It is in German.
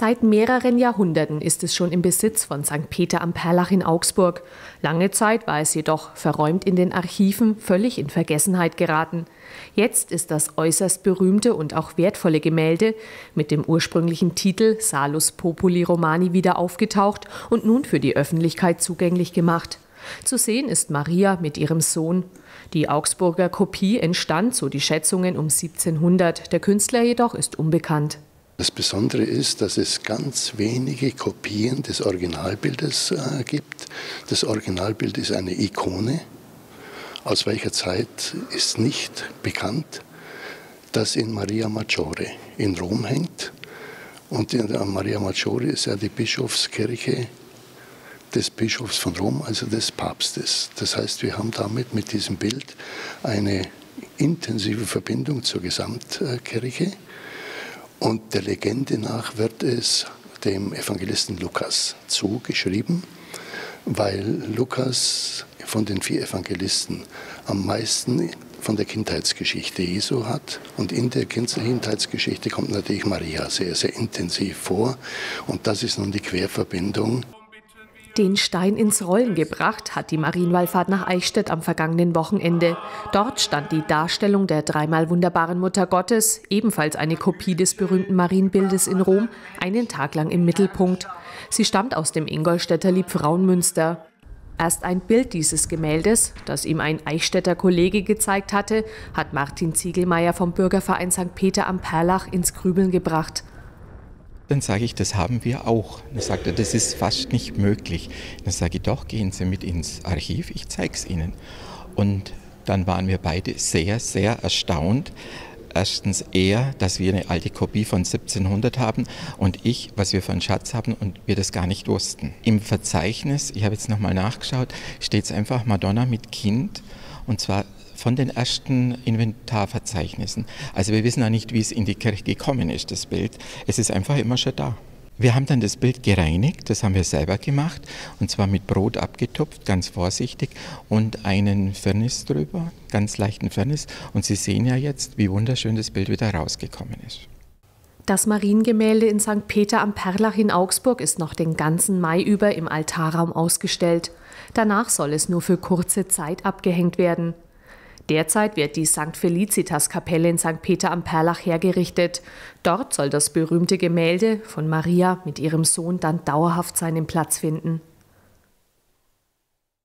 Seit mehreren Jahrhunderten ist es schon im Besitz von St. Peter am Perlach in Augsburg. Lange Zeit war es jedoch verräumt in den Archiven, völlig in Vergessenheit geraten. Jetzt ist das äußerst berühmte und auch wertvolle Gemälde mit dem ursprünglichen Titel Salus Populi Romani wieder aufgetaucht und nun für die Öffentlichkeit zugänglich gemacht. Zu sehen ist Maria mit ihrem Sohn. Die Augsburger Kopie entstand, so die Schätzungen, um 1700. Der Künstler jedoch ist unbekannt. Das Besondere ist, dass es ganz wenige Kopien des Originalbildes äh, gibt. Das Originalbild ist eine Ikone. Aus welcher Zeit ist nicht bekannt, das in Maria Maggiore in Rom hängt. Und in Maria Maggiore ist ja die Bischofskirche des Bischofs von Rom, also des Papstes. Das heißt, wir haben damit mit diesem Bild eine intensive Verbindung zur Gesamtkirche. Und der Legende nach wird es dem Evangelisten Lukas zugeschrieben, weil Lukas von den vier Evangelisten am meisten von der Kindheitsgeschichte Jesu hat. Und in der Kindheitsgeschichte kommt natürlich Maria sehr, sehr intensiv vor. Und das ist nun die Querverbindung den Stein ins Rollen gebracht hat die Marienwallfahrt nach Eichstätt am vergangenen Wochenende. Dort stand die Darstellung der dreimal wunderbaren Mutter Gottes, ebenfalls eine Kopie des berühmten Marienbildes in Rom, einen Tag lang im Mittelpunkt. Sie stammt aus dem Ingolstädter Liebfrauenmünster. Erst ein Bild dieses Gemäldes, das ihm ein Eichstätter Kollege gezeigt hatte, hat Martin Ziegelmeier vom Bürgerverein St. Peter am Perlach ins Grübeln gebracht. Dann sage ich, das haben wir auch. Dann sagt er, das ist fast nicht möglich. Dann sage ich, doch, gehen Sie mit ins Archiv, ich zeige es Ihnen. Und dann waren wir beide sehr, sehr erstaunt. Erstens er, dass wir eine alte Kopie von 1700 haben und ich, was wir für einen Schatz haben und wir das gar nicht wussten. Im Verzeichnis, ich habe jetzt nochmal nachgeschaut, steht es einfach Madonna mit Kind und zwar von den ersten Inventarverzeichnissen. Also wir wissen auch nicht, wie es in die Kirche gekommen ist, das Bild. Es ist einfach immer schon da. Wir haben dann das Bild gereinigt, das haben wir selber gemacht, und zwar mit Brot abgetupft, ganz vorsichtig, und einen Firnis drüber, ganz leichten Firnis. Und Sie sehen ja jetzt, wie wunderschön das Bild wieder rausgekommen ist. Das Mariengemälde in St. Peter am Perlach in Augsburg ist noch den ganzen Mai über im Altarraum ausgestellt. Danach soll es nur für kurze Zeit abgehängt werden. Derzeit wird die St. Felicitas-Kapelle in St. Peter am Perlach hergerichtet. Dort soll das berühmte Gemälde von Maria mit ihrem Sohn dann dauerhaft seinen Platz finden.